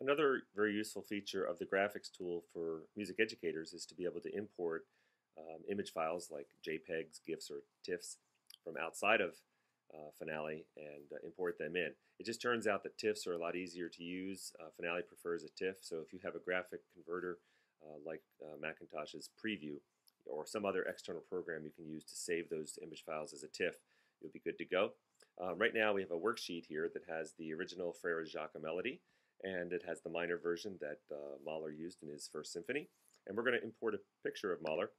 Another very useful feature of the graphics tool for music educators is to be able to import um, image files like JPEGs, GIFs, or TIFFs from outside of uh, Finale and uh, import them in. It just turns out that TIFFs are a lot easier to use. Uh, Finale prefers a TIFF, so if you have a graphic converter uh, like uh, Macintosh's Preview or some other external program you can use to save those image files as a TIFF, you'll be good to go. Um, right now we have a worksheet here that has the original Frere Jacques melody and it has the minor version that uh, Mahler used in his first symphony. And we're going to import a picture of Mahler.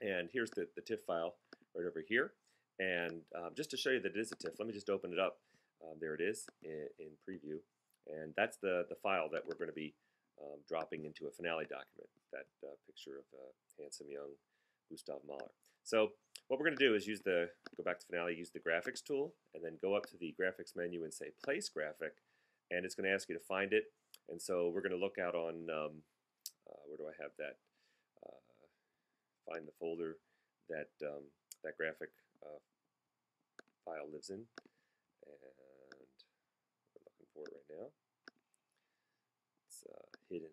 And here's the, the TIFF file right over here. And um, just to show you that it is a TIFF, let me just open it up. Um, there it is in, in, preview. And that's the, the file that we're going to be um, dropping into a finale document, that uh, picture of uh, handsome young Gustav Mahler. So what we're going to do is use the, go back to finale, use the graphics tool, and then go up to the graphics menu and say place graphic, and it's going to ask you to find it. And so we're going to look out on, um, uh, where do I have that? Uh, find the folder that um, that graphic uh, file lives in. And we're looking for it right now. It's uh, hidden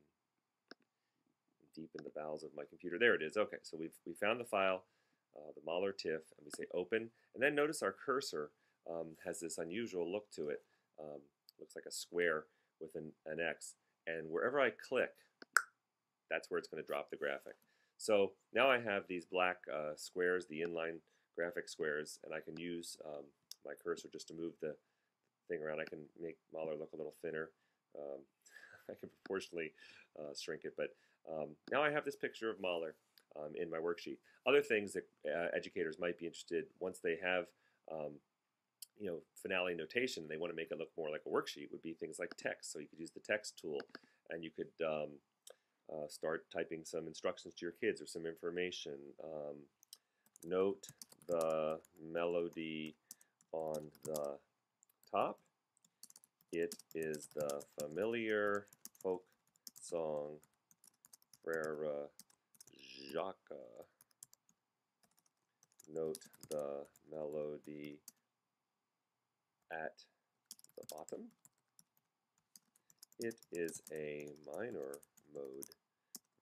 deep in the bowels of my computer. There it is. Okay, so we've we found the file, uh, the Mahler TIFF, and we say open. And then notice our cursor um, has this unusual look to it. Looks like a square with an, an X. And wherever I click, that's where it's going to drop the graphic. So now I have these black uh, squares, the inline graphic squares, and I can use um, my cursor just to move the thing around. I can make Mahler look a little thinner. Um, I can proportionally uh, shrink it, but um, now I have this picture of Mahler um, in my worksheet. Other things that uh, educators might be interested once they have um, you know, finale notation, they want to make it look more like a worksheet, would be things like text. So you could use the text tool and you could um, uh, start typing some instructions to your kids or some information. Um, note the melody on the top. It is the familiar folk song Frere Jacques. Note the melody at the bottom. It is a minor mode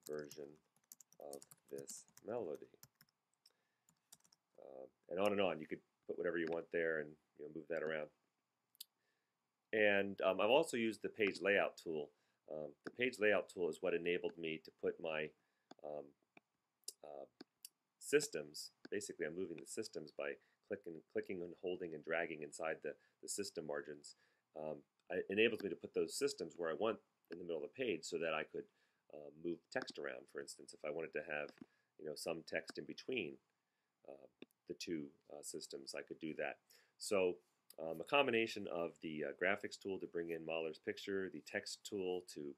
version of this melody. Uh, and on and on. You could put whatever you want there and you know, move that around. And um, I've also used the page layout tool. Um, the page layout tool is what enabled me to put my um, uh, systems, basically I'm moving the systems by clicking, clicking and holding and dragging inside the, the system margins. Um, enables me to put those systems where I want in the middle of the page so that I could uh, move text around. For instance, if I wanted to have you know some text in between uh, the two uh, systems, I could do that. So um, a combination of the uh, graphics tool to bring in Mahler's picture, the text tool to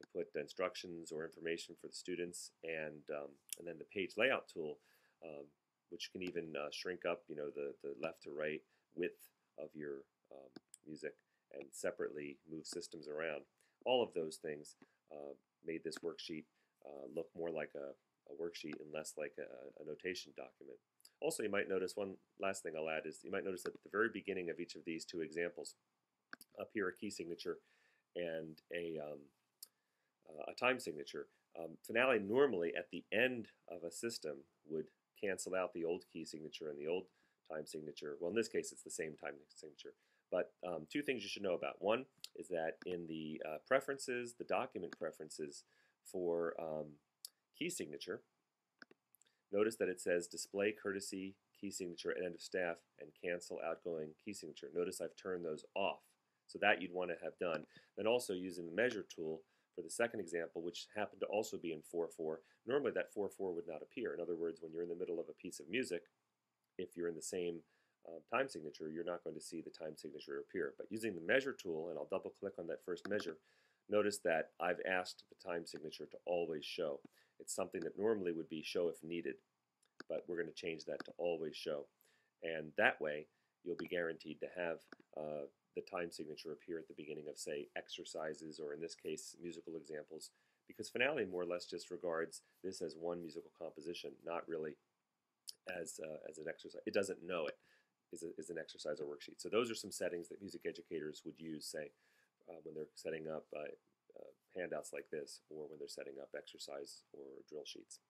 to put the instructions or information for the students, and um, and then the page layout tool um, which can even uh, shrink up, you know, the, the left to right width of your um, music and separately move systems around. All of those things uh, made this worksheet uh, look more like a, a, worksheet and less like a, a, notation document. Also, you might notice one last thing I'll add is you might notice at the very beginning of each of these two examples, up here a key signature and a, um, uh, a time signature. Um, Finale normally at the end of a system would cancel out the old key signature and the old time signature. Well, in this case, it's the same time signature. But um, two things you should know about. One is that in the uh, preferences, the document preferences for um, key signature, notice that it says display courtesy key signature at end of staff and cancel outgoing key signature. Notice I've turned those off. So that you'd want to have done. Then also using the measure tool, for the second example, which happened to also be in 4-4, normally that 4-4 would not appear. In other words, when you're in the middle of a piece of music, if you're in the same um, time signature, you're not going to see the time signature appear. But using the measure tool, and I'll double click on that first measure, notice that I've asked the time signature to always show. It's something that normally would be show if needed, but we're going to change that to always show. And that way, you'll be guaranteed to have uh, the time signature appear at the beginning of, say, exercises or in this case, musical examples, because Finale more or less just regards this as one musical composition, not really as, uh, as an exercise. It doesn't know it is, a, is an exercise or worksheet. So those are some settings that music educators would use, say, uh, when they're setting up uh, uh handouts like this or when they're setting up exercise or drill sheets.